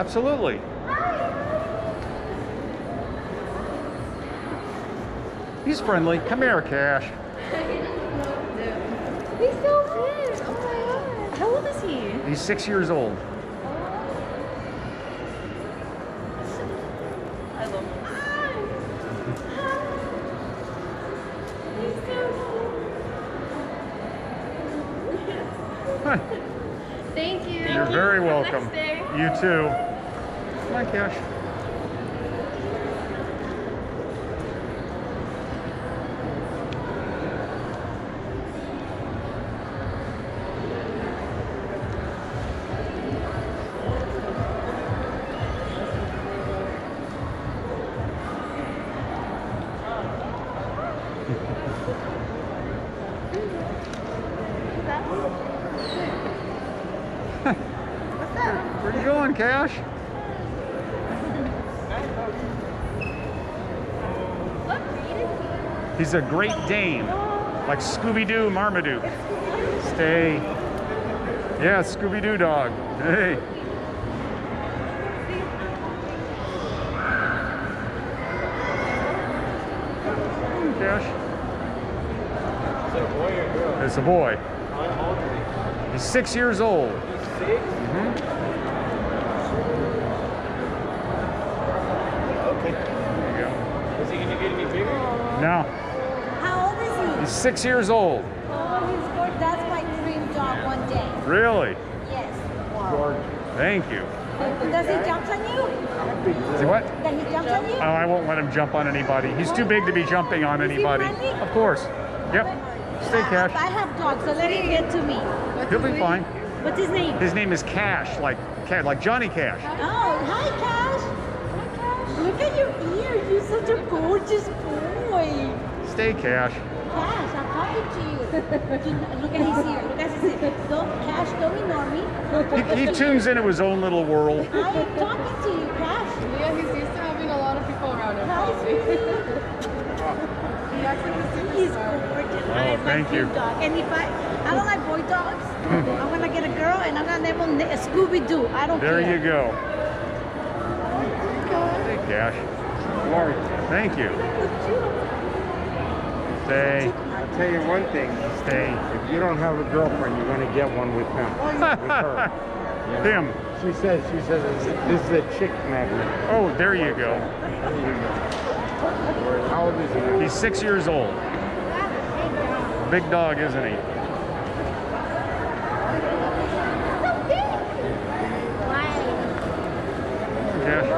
absolutely. He's friendly. Come here, Cash. He's so cute. Oh my god. How old is he? He's six years old. I love him. He's so cute. Thank you. You're very welcome. nice day. You too. Come on, Cash. What's up? Where you going, Cash? What breed is He's a Great Dane, like Scooby-Doo, Marmaduke. Stay. Yeah, Scooby-Doo dog. Hey. Hmm, Cash. Is it a boy or a girl? It's a boy. Is He's six years old. six? Mhm. Okay. There you go. Is he gonna get any bigger? No, How old is he? he's six years old. Oh, he's good. That's my dream job one day. Really? Yes. George. Thank you. Does he jump on you? See what? Does he jump on you? Oh, I won't let him jump on anybody. He's too big to be jumping on Is anybody. Of course. Yep. Stay, I- Cash. I have dogs, so let him get to me. He'll be fine. What's his name? His name is Cash, like Ca- like Johnny Cash. Oh, hi, Cash. Hi, Cash. Look at your ears. You're such a gorgeous boy. Stay, Cash. Cash, I'm talking to you. Look at his ear. Look at his ear. Don't, Cash, don't ignore me. He, he tunes into his own little world. I am talking to you, Cash. Yeah, he's used to having a lot of people around him. Hi, he acts like a He's gorgeous. Oh, thank you. dog. And if I, I don't like boy dogs, I'm gonna get a girl and I'm gonna name him Na- Scooby Doo. I don't There care. you go. Oh Stay, Cash. Thank you. Stay. I'll tell you one thing. Stay. If you don't have a girlfriend, you're gonna get one with him. with her. You know? Him. She says, she says, this is a chick magnet. Oh, there you go. How old is he? He's six years old. Big dog, isn't he? Cash.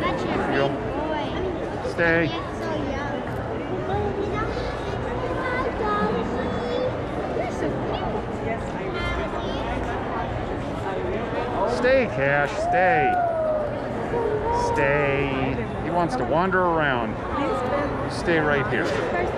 That's your Yo. big Stay. Cash. Stay. Stay. He wants to wander around. Stay right here.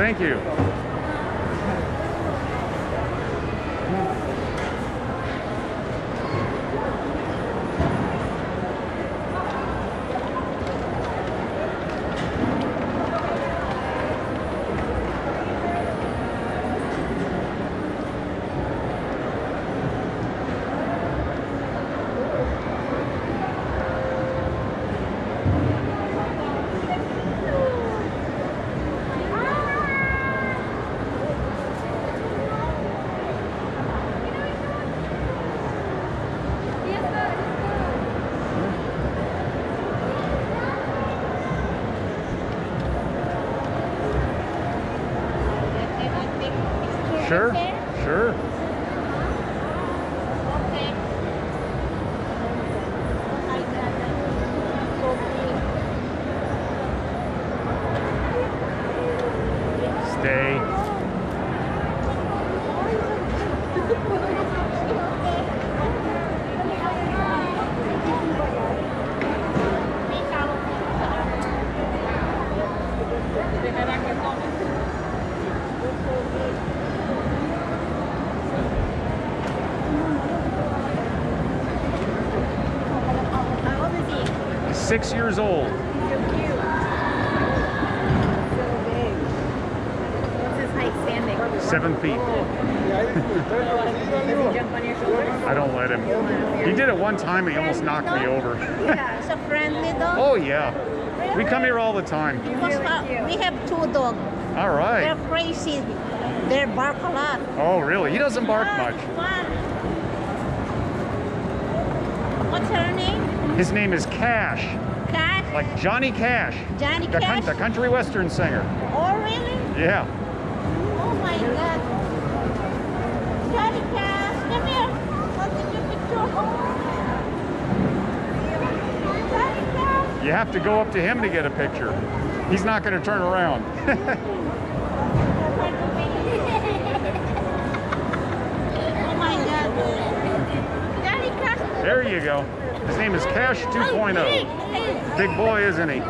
Thank you. Sure, sure. Okay. Oh my God, that's so big. Stay. How old is he? He's six years old. So cute. So big. What's his height standing? Seven feet. Does he jump on your shoulders? I don't let him. He did it one time. And he almost knocked me over. Yeah, it's a friendly dog. oh yeah. We come here all the time. Because, we have two dogs. All They're crazy. They bark a lot. Oh really? He doesn't bark much. What's her name? His name is Cash, Cash? like Johnny Cash, Johnny the, Cash? the country western singer. Oh, really? Yeah. Oh my God. Johnny Cash, come here. I'll take your picture. Johnny Cash. You have to go up to him to get a picture. He's not going to turn around. oh my God. Johnny Cash. There you go. His name is Cash Oh, 2.0. hey, hey. Big boy, isn't he?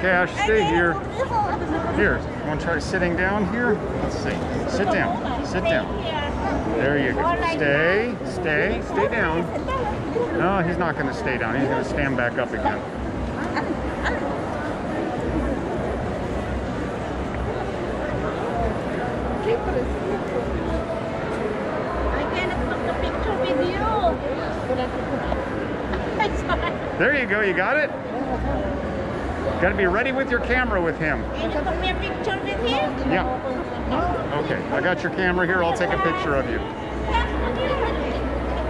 Cash, stay here. Here, want to try sitting down here? Let's see. Sit down. Sit down. There you go. Stay, stay, stay down. No, he's not going to stay down. He's going to stand back up again. I cannot put the picture with you. I'm sorry. There you go. You got it? Got to be ready with your camera with him. Can you me a picture with him? Yeah. Okay, I got your camera here. I'll take a picture of you. I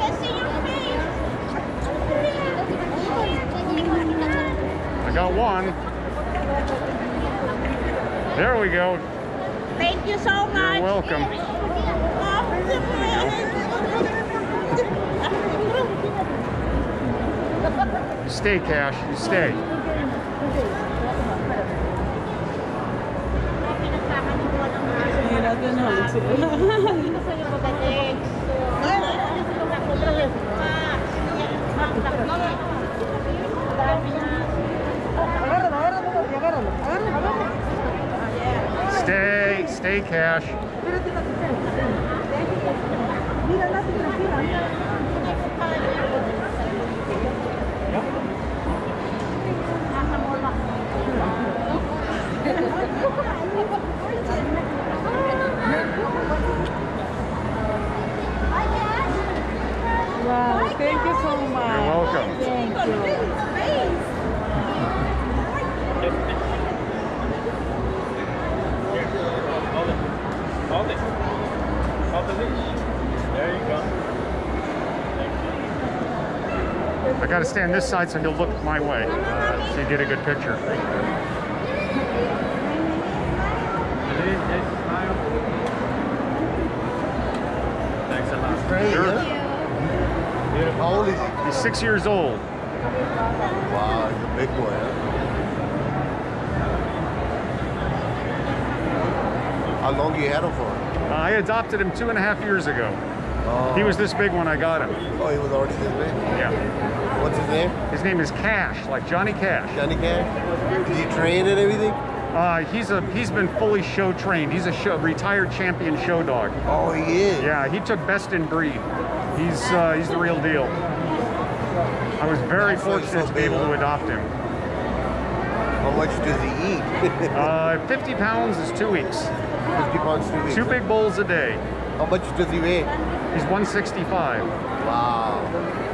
can see your I got one. There we go. Thank you so much. You're welcome. You stay, Cash. You stay. Stay, stay, Cash. Wow, thank you so much. You're welcome. Hold it. Hold the leash. There you go. I got to stand this side so he'll look my way, so you get a good picture. Please, yes, smile. Thanks a lot. Sure. How old is he? He's six years old. Wow, he's a big boy, huh? How long you had him for? Uh, I adopted him two and a half years ago. Oh, He was this big when I got him. oh, he was already this big? Yeah. What's his name? His name is Cash, like Johnny Cash. Johnny Cash? Did you train and everything? Uh, he's a he's been fully show trained. He's a show, retired champion show dog. Oh, he is? Yeah, he took best in breed. He's uh, he's the real deal. I was very That's fortunate so to be able to adopt him. How much does he eat? Uh, 50 pounds is two weeks. 50 pounds two weeks. Two big bowls a day. How much does he weigh? He's 165. Wow.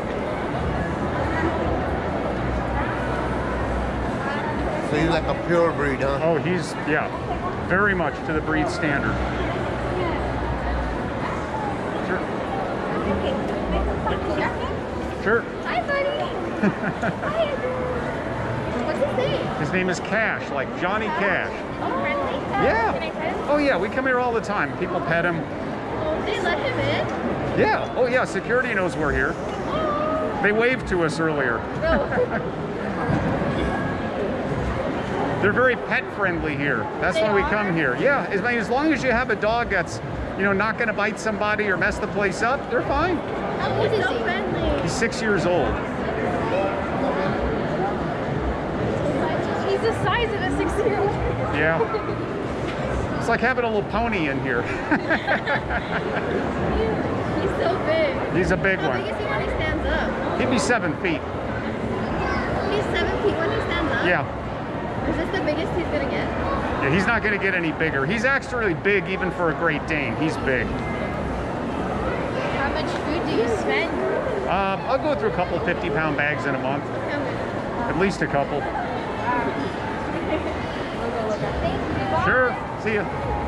So he's like a pure breed, huh? Oh, he's, yeah, very much to the breed standard. Sure. Sure. Hi, buddy. Hi. What's his name? His name is Cash, like Johnny Cash. Oh, friendly. Can I Yeah. pet him? Oh, yeah, we come here all the time. People pet him. Oh, they let him in. Yeah. Oh, yeah, security knows we're here. Oh. They waved to us earlier. Oh. They're very pet friendly here. That's They why we are? come here. Yeah, as, as long as you have a dog that's, you know, not going to bite somebody or mess the place up, they're fine. How old is he? friendly. He's six years old. He's the size of a six-year-old. Yeah. It's like having a little pony in here. He's so big. He's a big How one. big is he when he stands up? He'd be seven feet. He's seven feet when he stands up? Yeah. Is this the biggest he's gonna get? Yeah, he's not going to get any bigger. He's actually big even for a Great Dane. He's big. How much food do you spend? Um, I'll go through a couple 50 pound bags in a month. At least a couple. You. Sure. See ya.